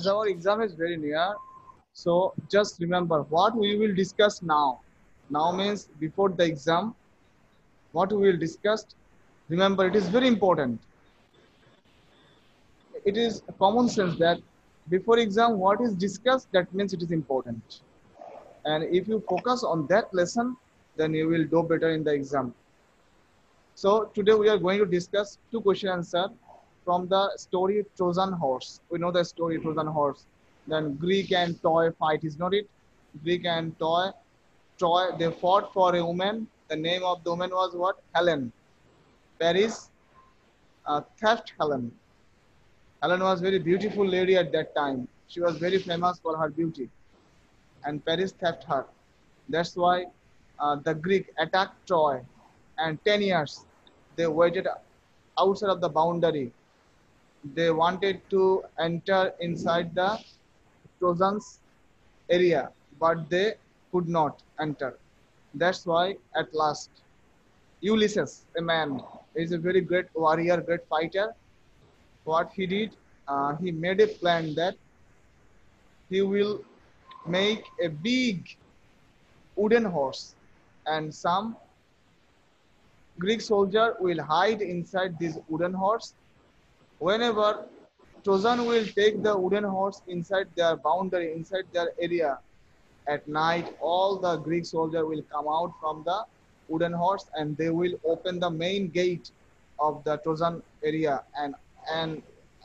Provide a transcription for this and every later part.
as our exam is very near, so just remember what we will discuss now. Now means before the exam, what we will discuss. Remember, it is very important. It is common sense that before exam, what is discussed, that means it is important. And if you focus on that lesson, then you will do better in the exam. So today we are going to discuss two question answer from the story Trojan horse. We know the story Trojan horse. Then Greek and Troy fight is not it? Greek and Troy, Troy they fought for a woman. The name of the woman was what? Helen. Paris, uh, theft Helen. Helen was very beautiful lady at that time. She was very famous for her beauty. And Paris theft her. That's why uh, the Greek attacked Troy. And 10 years, they waited outside of the boundary. They wanted to enter inside the Trojans area, but they could not enter. That's why at last, Ulysses, a man, is a very great warrior, great fighter. What he did, uh, he made a plan that he will make a big wooden horse and some Greek soldier will hide inside this wooden horse. Whenever Trojan will take the wooden horse inside their boundary, inside their area, at night all the Greek soldier will come out from the wooden horse and they will open the main gate of the Trojan area and and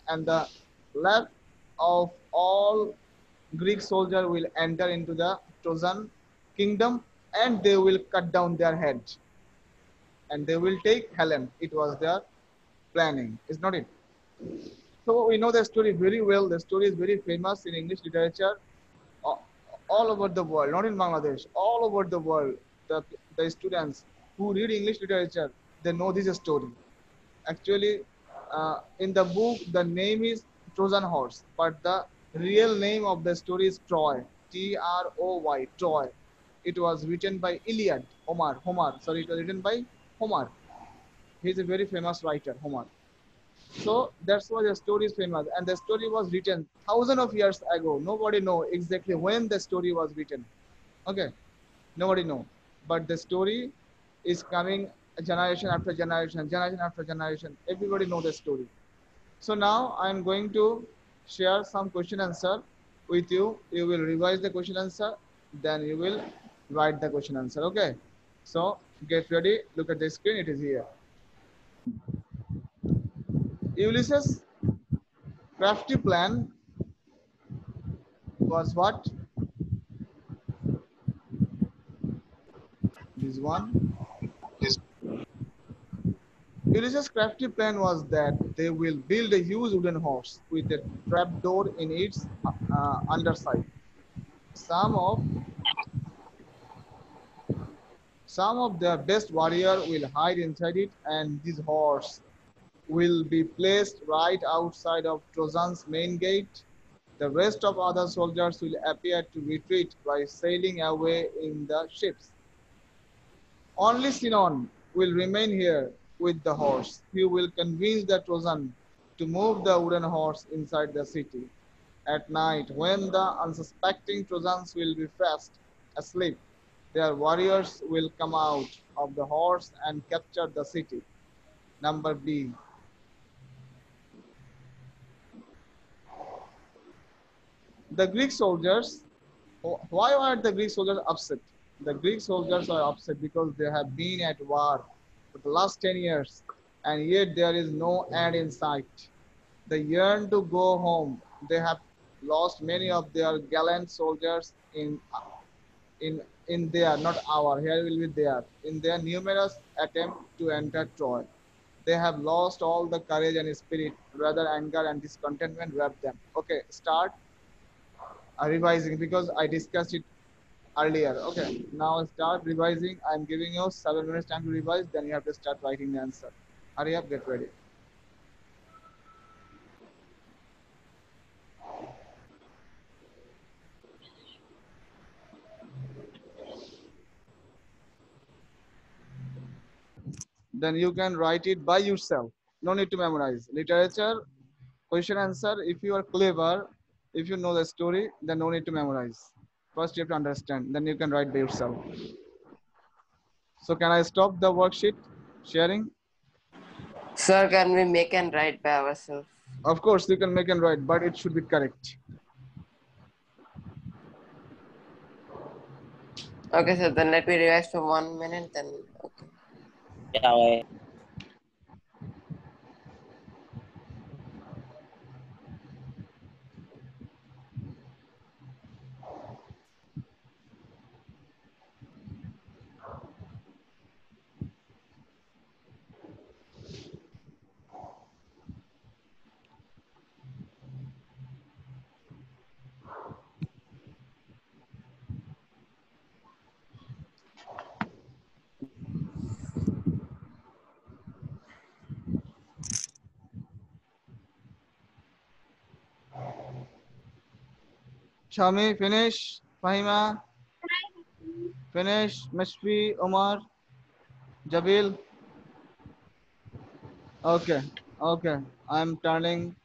and the left of all Greek soldier will enter into the Trojan kingdom and they will cut down their head and they will take Helen. It was their planning, is not it? So we know the story very well. The story is very famous in English literature all over the world, not in Bangladesh, all over the world. The, the students who read English literature, they know this story. Actually, uh, in the book, the name is Trojan Horse, but the real name of the story is Troy, T-R-O-Y, Troy. It was written by Iliad, Homer, Homer. Sorry, it was written by Homer. He's a very famous writer, Homer. So that's why the story is famous. And the story was written thousands of years ago. Nobody know exactly when the story was written. Okay, nobody know. But the story is coming generation after generation, generation after generation. Everybody know the story. So now I'm going to share some question answer with you. You will revise the question answer, then you will write the question answer. Okay. So get ready. Look at the screen. It is here. Ulysses' crafty plan was what? This one. This Ulysses' crafty plan was that they will build a huge wooden horse with a trapdoor in its uh, underside. Some of some of their best warrior will hide inside it, and this horse will be placed right outside of Trojan's main gate. The rest of other soldiers will appear to retreat by sailing away in the ships. Only Sinon will remain here with the horse. He will convince the Trojan to move the wooden horse inside the city. At night, when the unsuspecting Trojans will be fast asleep, their warriors will come out of the horse and capture the city. Number B. the Greek soldiers, why are the Greek soldiers upset? The Greek soldiers are upset because they have been at war for the last 10 years and yet there is no end in sight. They yearn to go home. They have lost many of their gallant soldiers in in in their not our here will be there in their numerous attempt to enter Troy. They have lost all the courage and spirit, rather anger and discontentment wrap them. Okay, start revising because I discussed it earlier. Okay, now start revising. I'm giving you seven minutes time to revise. Then you have to start writing the answer. Hurry up, get ready. Then you can write it by yourself. No need to memorize. Literature, question answer. If you are clever, if you know the story, then no need to memorize. First, you have to understand. Then you can write by yourself. So can I stop the worksheet sharing? Sir, can we make and write by ourselves? Of course, you can make and write, but it should be correct. Okay, sir. Then let me revise for one minute. Then okay. Yeah, okay. Shami, finish. Fahima, finish. Mashfi, Omar, Jabil. Okay, okay. I'm turning.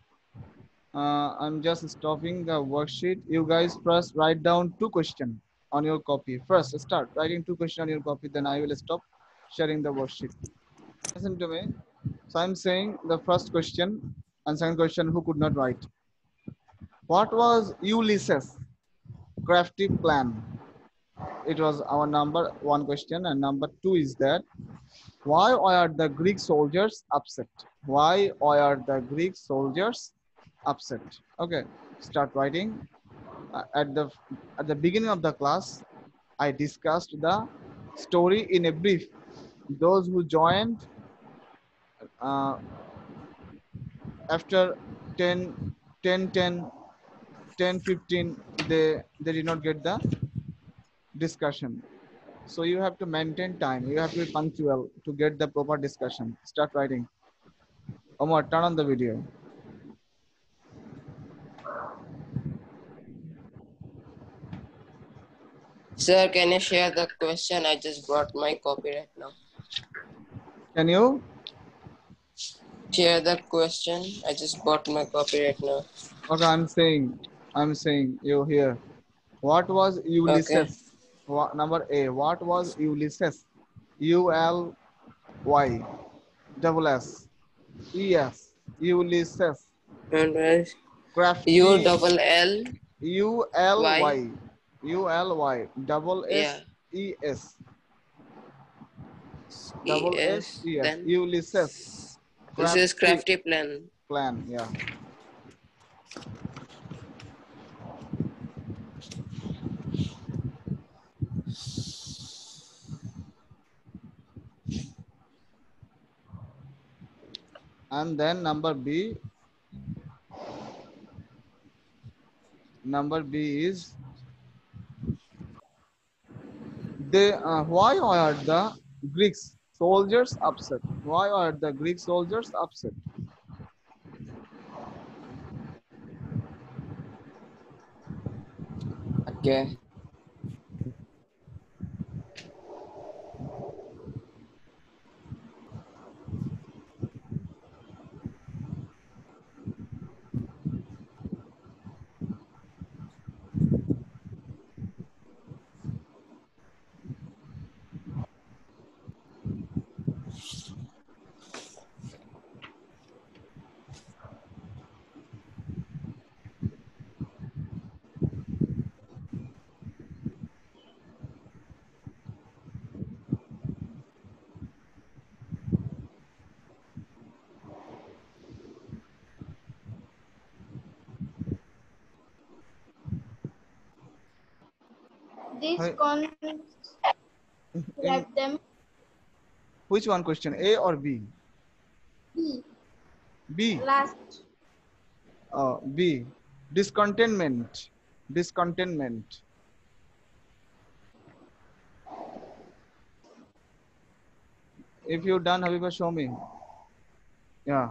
Uh, I'm just stopping the worksheet. You guys first write down two questions on your copy. First, start writing two questions on your copy. Then I will stop sharing the worksheet. Listen to me. So I'm saying the first question and second question who could not write. What was Ulysses' crafty plan? It was our number one question. And number two is that why are the Greek soldiers upset? Why are the Greek soldiers upset? Okay, start writing. Uh, at the at the beginning of the class, I discussed the story in a brief. Those who joined uh, after 10, 10, 10, 10, 15, they, they did not get the discussion. So you have to maintain time. You have to be punctual to get the proper discussion. Start writing. Omar, turn on the video. Sir, can you share the question? I just brought my copy right now. Can you? Share the question. I just bought my copy right now. Okay, I'm saying, I'm saying you here. What was Ulysses? What, number A. What was Ulysses? U L Y double S E S Ulysses. And Crafty. U double L. U L Y. U L Y double S E S double S. E S Ulysses this is crafty plan. plan yeah and then number B. Number B is they uh, why are the Greeks soldiers upset? Why are the Greek soldiers upset? Okay. This In- them which one question A or B? Be B. Last. Uh, B. Discontentment. Discontentment. If you're done Habiba show me. Yeah.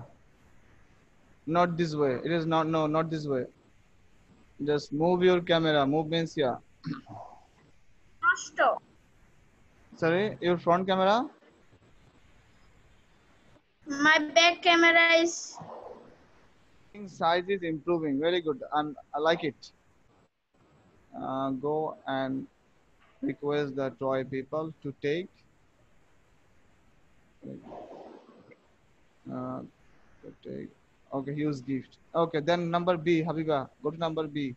Not this way. It is not no not this way. Just move your camera. Move means yeah master. sorry your front camera My back camera is size is improving. Very good. I'm, I like it. Uh, go and request the Troy people to take. Uh, to take. Okay, use gift. Okay, then number B, Habiba. Go to number B.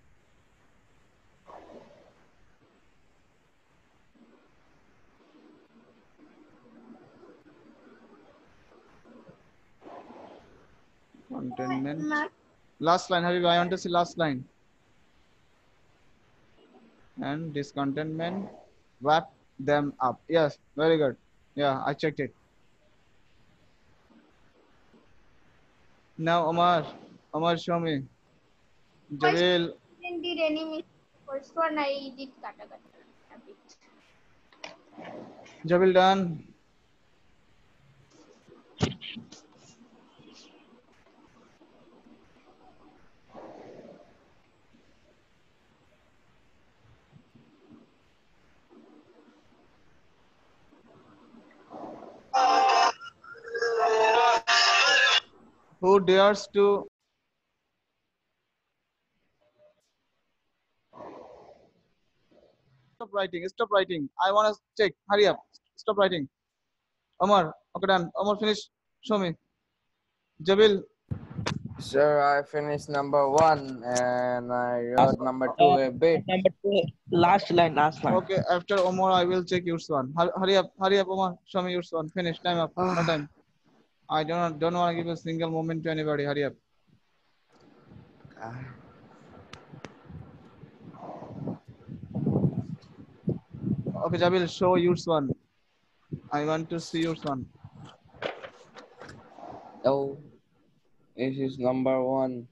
Contentment. Last line, Habiba. I want to see last line. And discontentment, wrap them up. Yes, very good. Yeah, I checked it. Now, Omar, Omar, show me. Javel, didn't did any. First one I did kata kata. Javel done. Who dares to stop writing? Stop writing. I want to check. Hurry up. Stop writing. Omar, okay, done. Omar, finish. Show me. Jabil, Sir, I finished number one and I wrote number two a bit. Number two, last line, last line. Okay, after Omar, I will check yours one. Hurry up, hurry up, Omar. Show me yours one. Finish. Time up. No time. I don't don't want to give a single moment to anybody. Hurry up. Okay, Jabil, show yours one. I want to see yours one. Oh, this is number one.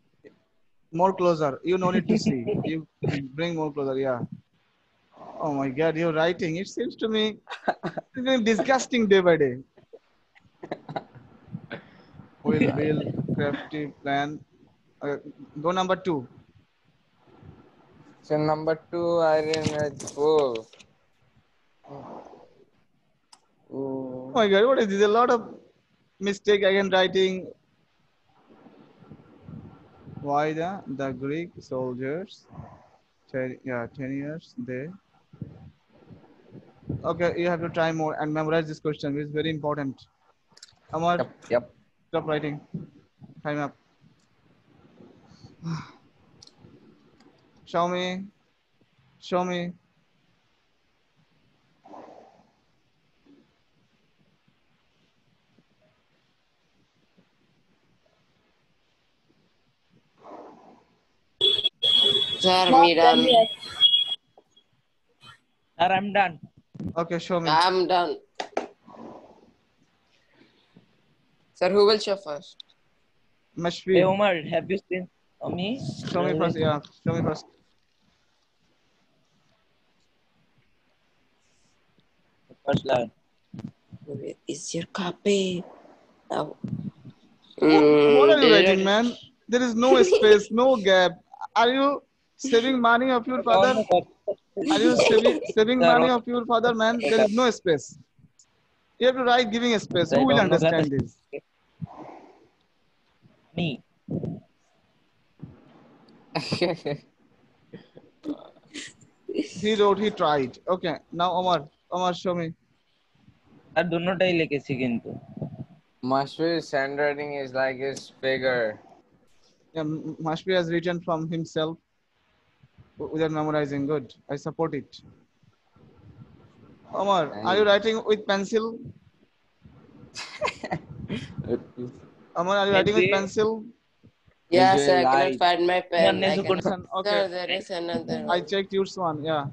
More closer. You no need to see. You bring more closer. Yeah. Oh my God, you're writing. It seems to me it's disgusting day by day. Will build crafty plan. Uh, go number two. So number two, I didn't write. Oh my God, what is this? A lot of mistake again writing. Why the the Greek soldiers? Ten, yeah, ten years they. Okay, you have to try more and memorize this question. It's very important. Amar, Yep, yep. Stop writing. Time up. Show me. Show me. Sir, me done. Sir, I'm done. Okay, show me. I'm done. Sir, who will show first? Hey, Omar, have you seen uh, me? Show me first. Yeah, show me first. First line. Where is your copy? Oh. What are you writing, man? There is no space, no gap. Are you saving money of your father? Are you saving, saving money of your father, man? There is no space. You have to write giving a space. Who will I don't know that. understand this? Me. He wrote, he tried. Okay, now Omar. Omar, show me. আর দুটোটাই লিখেছি কিন্তু Mashfi's handwriting is like his figure. Yeah, M- Mashpi has written from himself w- without memorizing. Good. I support it. Omar, are you writing with pencil? Omar, are you writing with Maybe. pencil? Yes, Visual I cannot find my pen. Yeah, I Nezu cannot- Listen, okay. Sir, there is another. I checked yours one, yeah.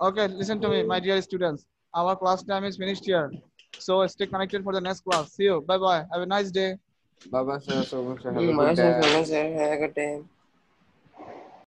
Okay, listen to me, my dear students. Our class time is finished here. So stay connected for the next class. See you. Bye bye. Have a nice day. Baba sir, so much. Have a Mm, good sir, day. Hmm, sir, have a good day.